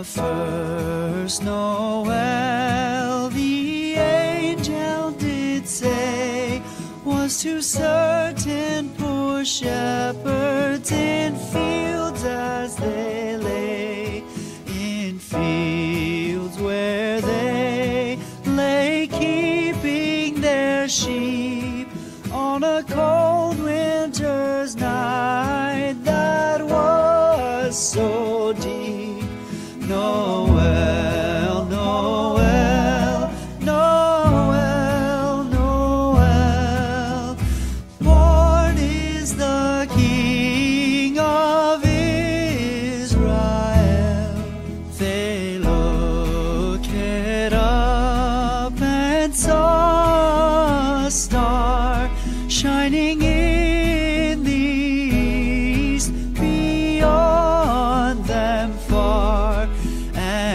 The first Noel, the angel did say, was to certain poor shepherds in fields as they lay, in fields where they lay keeping their sheep. On a cold winter's night that was so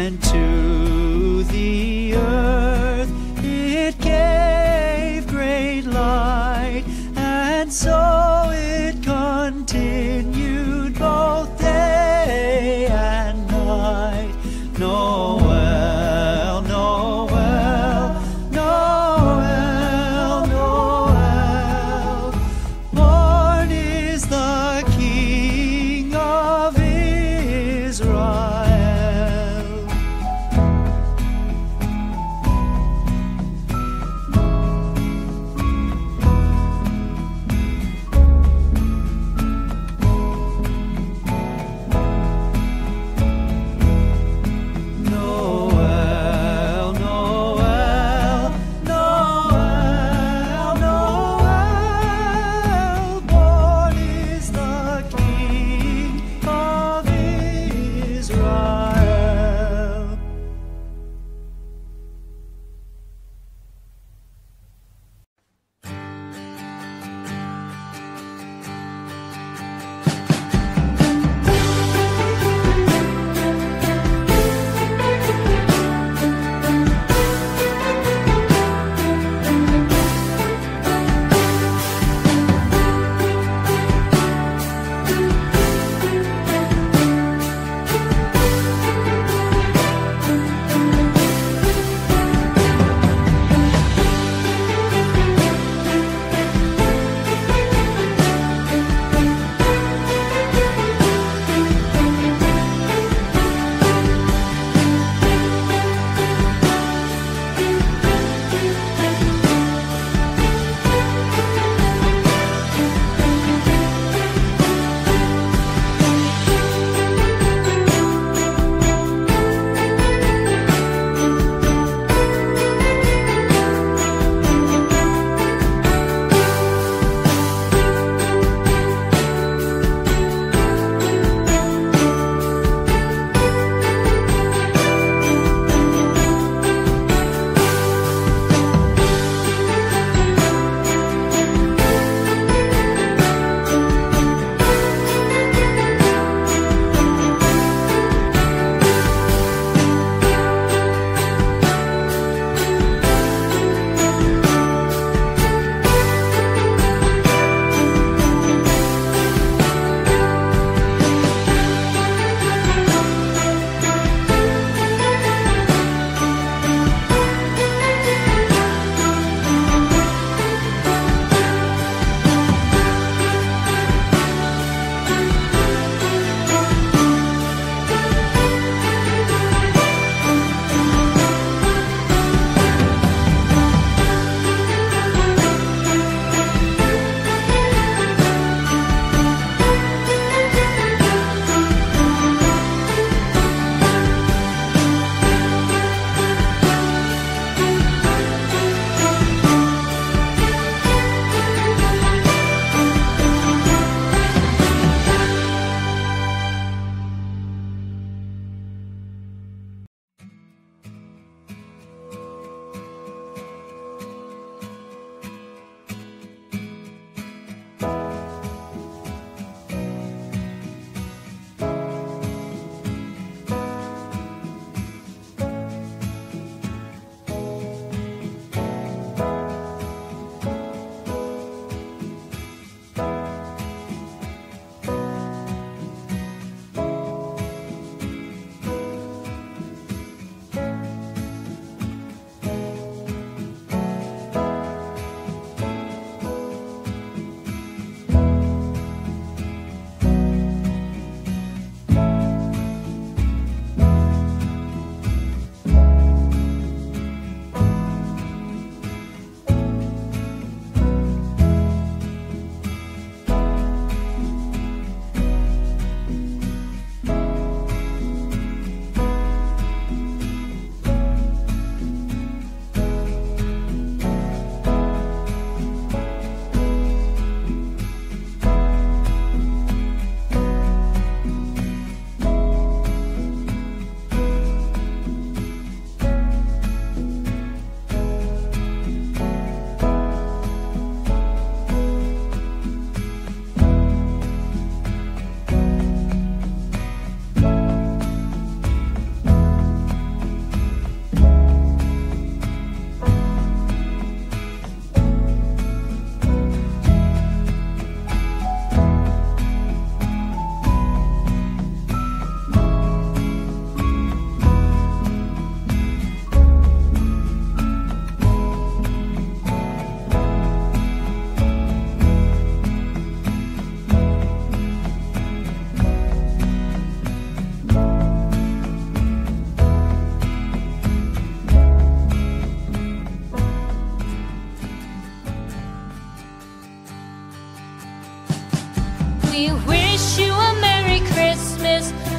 and to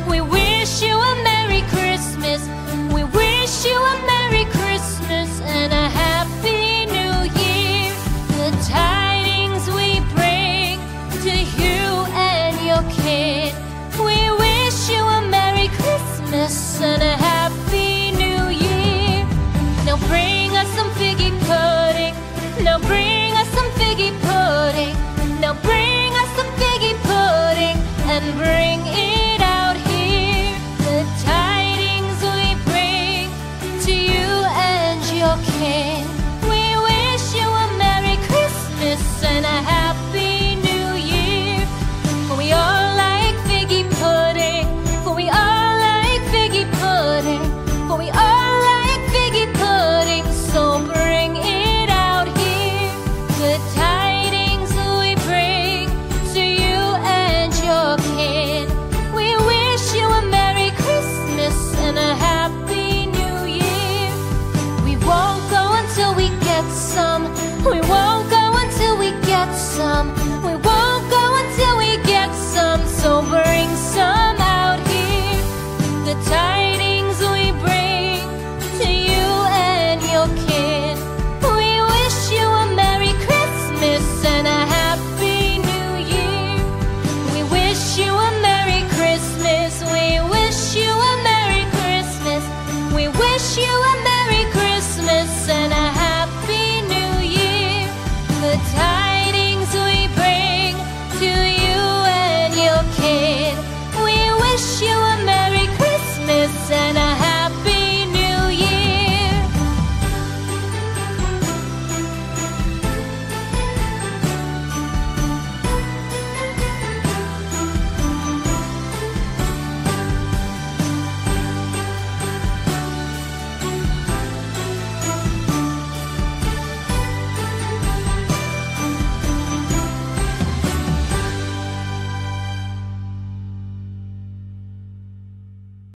we will. We wish you a Merry Christmas and a Happy